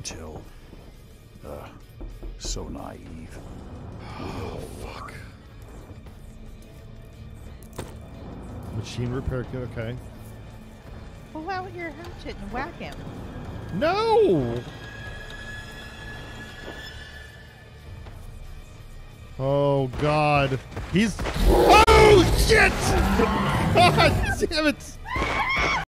until. Uh, so naive. Oh, fuck. Machine repair kit. Okay. Pull out your hatchet and whack him. No. Oh God. He's. Oh shit! God damn it!